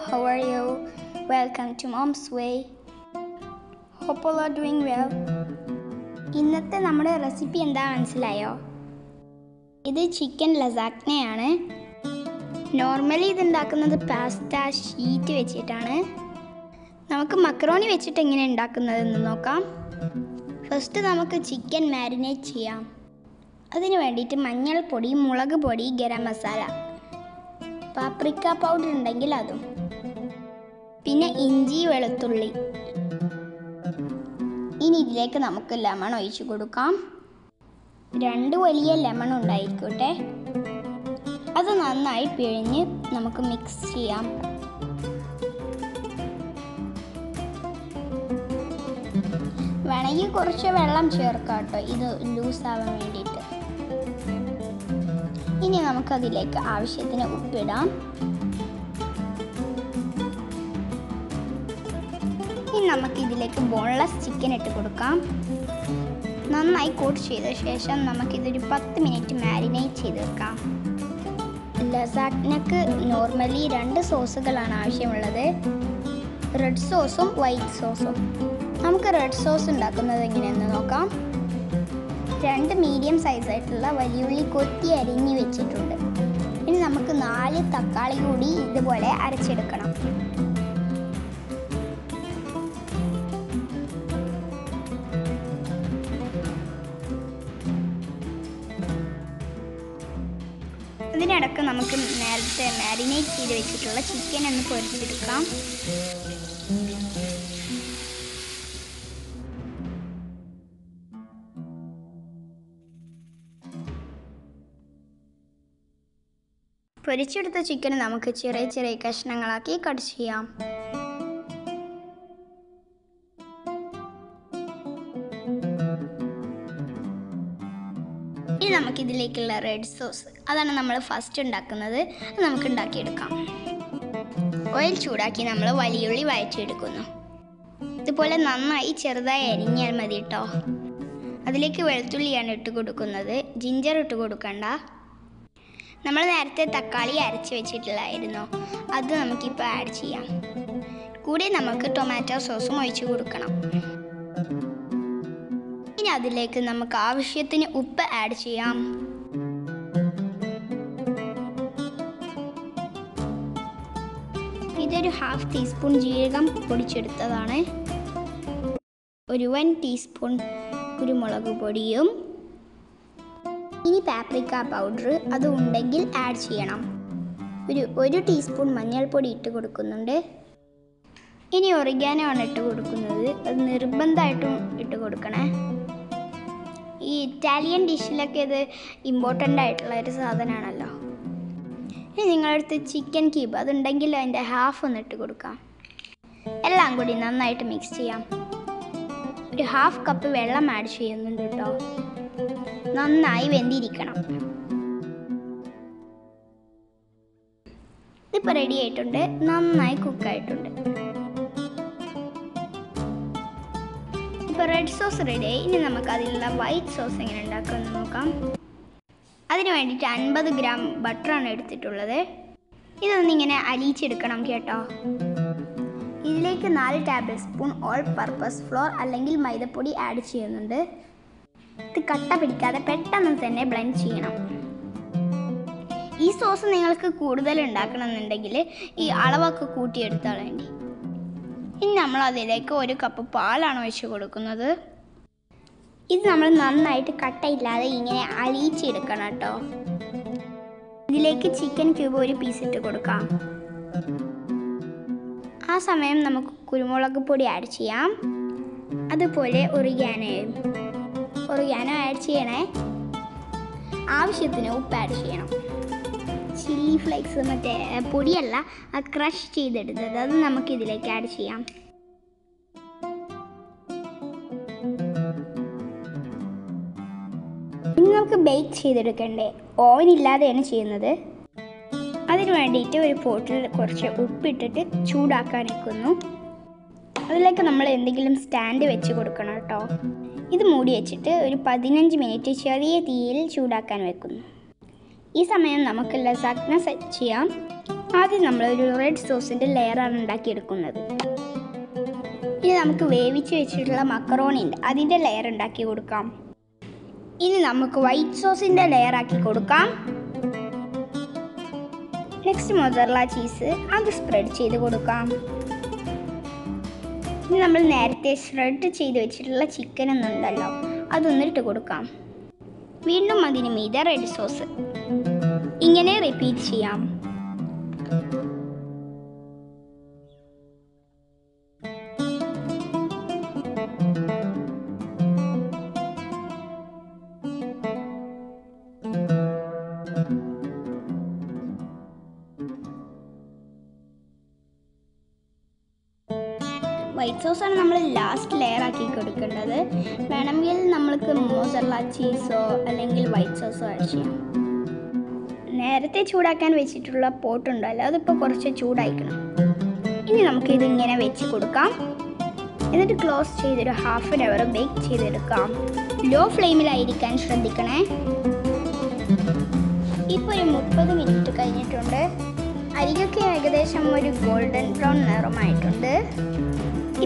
how are you? Welcome to Mom's Way. Hope all are doing well. ഇന്നത്തെ നമ്മുടെ recipe എന്താ മനസ്സിലായോ ഇത് ചിക്കൻ ലസാഗ്നയാണ് നോർമലി ഇത് ഉണ്ടാക്കുന്നത് പാസ്ത ഷീറ്റ് വെച്ചിട്ടാണ് നമുക്ക് മക്രോണി വെച്ചിട്ട് എങ്ങനെ ഉണ്ടാക്കുന്നതെന്ന് നോക്കാം ഫസ്റ്റ് നമുക്ക് ചിക്കൻ മാരിനേറ്റ് ചെയ്യാം അതിന് വേണ്ടിയിട്ട് മഞ്ഞൾപ്പൊടി മുളക് പൊടി ഗരം മസാല പാപ്രിക്ക പൗഡർ ഉണ്ടെങ്കിൽ അതും പിന്നെ ഇഞ്ചി വെളുത്തുള്ളി. ഇനി ഇതിലേക്ക് നമുക്ക് ലെമൺ ഒഴിച്ചു കൊടുക്കാം. രണ്ട് വലിയ ലെമൺ ഉണ്ടായിരിക്കട്ടെ അത് നന്നായി പിഴിഞ്ഞ് നമുക്ക് മിക്സ് ചെയ്യാം. വേണമെങ്കിൽ കുറച്ച് വെള്ളം ചേർക്കാം കേട്ടോ. ഇത് ലൂസ് ആവാൻ വേണ്ടിയിട്ട്. ഇനി നമുക്കതിലേക്ക് ആവശ്യത്തിന് ഉപ്പിടാം. ഇനി നമുക്ക് ഇതിലേക്ക് ബോൺലെസ് ചിക്കൻ ഇട്ട് കൊടുക്കാം. നന്നായി കോട്ട് ചെയ്ത ശേഷം നമുക്കിതൊരു പത്ത് മിനിറ്റ് മാരിനേറ്റ് ചെയ്ത് വെക്കാം. ലസാഗ്നക്ക് നോർമലി രണ്ട് സോസുകളാണ് ആവശ്യമുള്ളത്. റെഡ് സോസും വൈറ്റ് സോസും നമുക്ക് റെഡ് സോസ് ഉണ്ടാക്കുന്നത് എങ്ങനെയെന്ന് നോക്കാം. രണ്ട് മീഡിയം സൈസായിട്ടുള്ള വലിയുള്ളി കൊത്തി അരിഞ്ഞ് വെച്ചിട്ടുണ്ട്. ഇനി നമുക്ക് നാല് തക്കാളി കൂടി ഇതുപോലെ അരച്ചെടുക്കണം. അതിനിടക്ക് നമുക്ക് നേരത്തെ മാരിനേറ്റ് ചെയ്ത് വെച്ചിട്ടുള്ള ചിക്കൻ ഒന്ന് പൊരിച്ചെടുക്കാം. പൊരിച്ചെടുത്ത ചിക്കൻ നമുക്ക് ചെറിയ ചെറിയ കഷ്ണങ്ങളാക്കി കട്ട് ചെയ്യാം. ഇനി നമുക്ക് ഇതിലേക്കുള്ള റെഡ് സോസ് അതാണ് നമ്മൾ ഫസ്റ്റ് ഉണ്ടാക്കുന്നത്. നമുക്ക് ഉണ്ടാക്കിയെടുക്കാം. ഓയിൽ ചൂടാക്കി നമ്മൾ വലിയുള്ളി വഴറ്റിയെടുക്കുന്നു. ഇതുപോലെ നന്നായി ചെറുതായി അരിഞ്ഞാൽ മതി കേട്ടോ അതിലേക്ക് വെളുത്തുള്ളിയാണ് ഇട്ട് കൊടുക്കുന്നത്. ജിഞ്ചർ ഇട്ട് കൊടുക്കണ്ട. നമ്മൾ നേരത്തെ തക്കാളി അരച്ച് വെച്ചിട്ടില്ലായിരുന്നു അത് നമുക്കിപ്പോൾ ആഡ് ചെയ്യാം. കൂടെ നമുക്ക് ടൊമാറ്റോ സോസും ഒഴിച്ചു കൊടുക്കണം. അതിലേക്ക് നമുക്ക് ആവശ്യത്തിന് ഉപ്പ് ആഡ് ചെയ്യാം. ഇതൊരു ഹാഫ് ടീസ്പൂൺ ജീരകം പൊടിച്ചെടുത്തതാണ്. ഒരു വൺ ടീസ്പൂൺ കുരുമുളക് പൊടിയും ഇനി പാപ്രിക്ക പൗഡർ അതുണ്ടെങ്കിൽ ആഡ് ചെയ്യണം. ഒരു ഒരു ടീസ്പൂൺ മഞ്ഞൾപ്പൊടി ഇട്ട് കൊടുക്കുന്നുണ്ട്. ഇനി ഒറിഗാനോ ആണ് ഇട്ട് കൊടുക്കുന്നത്. അത് നിർബന്ധമായിട്ടും ഇട്ട് കൊടുക്കണേ. ഈ ഇറ്റാലിയൻ ഡിഷിലൊക്കെ ഇത് ഇമ്പോർട്ടന്റ് ആയിട്ടുള്ള ഒരു സാധനമാണല്ലോ. ഇനി നിങ്ങളടുത്ത് ചിക്കൻ ക്യൂബ് അതുണ്ടെങ്കിൽ അതിന്റെ ഹാഫ് ഒന്ന് ഇട്ട് കൊടുക്കാം. എല്ലാം കൂടി നന്നായിട്ട് മിക്സ് ചെയ്യാം. ഒരു ഹാഫ് കപ്പ് വെള്ളം ആഡ് ചെയ്യുന്നുണ്ട് കേട്ടോ. നന്നായി വെന്തിരിക്കണം. ഇതിപ്പോൾ റെഡി ആയിട്ടുണ്ട്. നന്നായി കുക്കായിട്ടുണ്ട് റെഡ് സോസ് റെഡി. ഇനി നമുക്ക് അതിലുള്ള വൈറ്റ് സോസ് എങ്ങനെ ഉണ്ടാക്കുമെന്ന് നോക്കാം. അതിന് വേണ്ടിയിട്ട് അൻപത് ഗ്രാം ബട്ടറാണ് എടുത്തിട്ടുള്ളത്. ഇതൊന്നിങ്ങനെ അലിയിച്ചെടുക്കണം കേട്ടോ. ഇതിലേക്ക് നാല് table spoon all purpose flour അല്ലെങ്കിൽ മൈദപ്പൊടി ആഡ് ചെയ്യുന്നുണ്ട്. ഇത് കട്ട പിടിക്കാതെ പെട്ടെന്ന് തന്നെ ബ്ലെൻഡ് ചെയ്യണം. ഈ സോസ് നിങ്ങൾക്ക് കൂടുതൽ ഉണ്ടാക്കണമെന്നുണ്ടെങ്കിൽ ഈ അളവൊക്കെ കൂട്ടിയെടുത്താൽ വേണ്ടി. ഇനി നമ്മൾ അതിലേക്ക് ഒരു കപ്പ് പാലാണ് ഒഴിച്ച് കൊടുക്കുന്നത്. ഇത് നമ്മൾ നന്നായിട്ട് കട്ടയില്ലാതെ ഇങ്ങനെ അലിയിച്ചെടുക്കണം കേട്ടോ. ഇതിലേക്ക് ചിക്കൻ ക്യൂബ് ഒരു പീസ് ഇട്ട് കൊടുക്കാം. ആ സമയം നമുക്ക് കുരുമുളക് പൊടി ആഡ് ചെയ്യാം. അതുപോലെ ഒറിഗാനോയും ഒറിഗാനോ ആഡ് ചെയ്യണേ. ആവശ്യത്തിന് ഉപ്പ് ആഡ് ചെയ്യണം. ചില്ലി ഫ്ലേക്സ് മറ്റേ പൊടിയല്ല അത് ക്രഷ് ചെയ്തെടുത്തത്. അത് നമുക്ക് ഇതിലേക്ക് ആഡ് ചെയ്യാം. ഇനി നമുക്ക് ബേക്ക് ചെയ്തെടുക്കണ്ടേ? ഓവൻ ഇല്ലാതെയാണ് ചെയ്യുന്നത്. അതിന് വേണ്ടിയിട്ട് ഒരു പോട്ടിൽ കുറച്ച് ഉപ്പിട്ടിട്ട് ചൂടാക്കാൻ വെക്കുന്നു അതിലേക്ക് നമ്മൾ എന്തെങ്കിലും സ്റ്റാൻഡ് വെച്ച് കൊടുക്കണം കേട്ടോ. ഇത് മൂടി വെച്ചിട്ട് ഒരു പതിനഞ്ച് മിനിറ്റ് ചെറിയ തീയിൽ ചൂടാക്കാൻ വെക്കുന്നു. ഈ സമയം നമുക്ക് ലസാഗ്ന സെറ്റ് ചെയ്യാം. ആദ്യം നമ്മൾ ഒരു റെഡ് സോസിന്റെ ലെയറാണ് ഉണ്ടാക്കിയെടുക്കുന്നത്. ഇനി നമുക്ക് വേവിച്ച് വെച്ചിട്ടുള്ള മക്കറോണി ഉണ്ട് അതിന്റെ ലെയർ ഉണ്ടാക്കി കൊടുക്കാം. ഇനി നമുക്ക് വൈറ്റ് സോസിന്റെ ലെയർ ആക്കി കൊടുക്കാം. നെക്സ്റ്റ് മൊസറല ചീസ് അത് സ്പ്രെഡ് ചെയ്ത് കൊടുക്കാം. ഇനി നമ്മൾ നേരത്തെ ഷ്രെഡ് ചെയ്ത് വെച്ചിട്ടുള്ള ചിക്കൻ എന്നുണ്ടല്ലോ അതൊന്നിട്ട് കൊടുക്കാം. വീണ്ടും അതിന് മീതെ റെഡ് സോസ് ഇങ്ങനെ റിപ്പീറ്റ് ചെയ്യാം. വൈറ്റ് സോസാണ് നമ്മൾ ലാസ്റ്റ് ലെയർ ആക്കി കൊടുക്കേണ്ടത്. വേണമെങ്കിൽ നമ്മൾക്ക് മോസറല്ല ചീസോ അല്ലെങ്കിൽ വൈറ്റ് സോസോ ആഡ് ചെയ്യാം. നേരത്തെ ചൂടാക്കാൻ വെച്ചിട്ടുള്ള പോട്ടുണ്ടല്ലോ അതിപ്പോൾ കുറച്ച് ചൂടായിക്കണം. ഇനി നമുക്ക് ഇതിങ്ങനെ വെച്ച് കൊടുക്കാം. എന്നിട്ട് ക്ലോസ് ചെയ്തൊരു ഹാഫ് ആൻ അവർ ബേക്ക് ചെയ്തെടുക്കാം. ലോ ഫ്ലെയിമിലായിരിക്കാൻ ശ്രദ്ധിക്കണേ. ഇപ്പോൾ ഒരു മുപ്പത് മിനിറ്റ് കഴിഞ്ഞിട്ടുണ്ട്. അരികൊക്കെ ഏകദേശം ഒരു ഗോൾഡൻ ബ്രൗൺ നിറമായിട്ടുണ്ട്.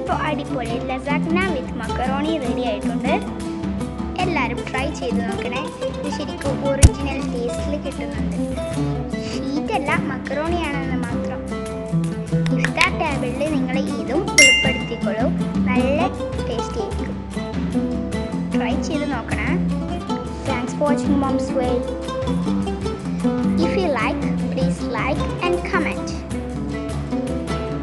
ഇപ്പോൾ അടിപൊളി ലസാഗ്ന വിത്ത് മക്കറോണി റെഡി ആയിട്ടുണ്ട്. ചെയ്ത് നോക്കണേ. ഇത് ശരിക്കും ഒറിജിനൽ ടേസ്റ്റിൽ കിട്ടുന്നുണ്ട്. ഷീറ്റല്ല മക്കറോണിയാണെന്ന് മാത്രം. ഇഫ്താർ ടേബിളിൽ നിങ്ങൾ ഇതും ഉൾപ്പെടുത്തിക്കൊള്ളൂ നല്ല ടേസ്റ്റി ആയിരിക്കും. ട്രൈ ചെയ്ത് നോക്കണേ. Thanks for watching mom's way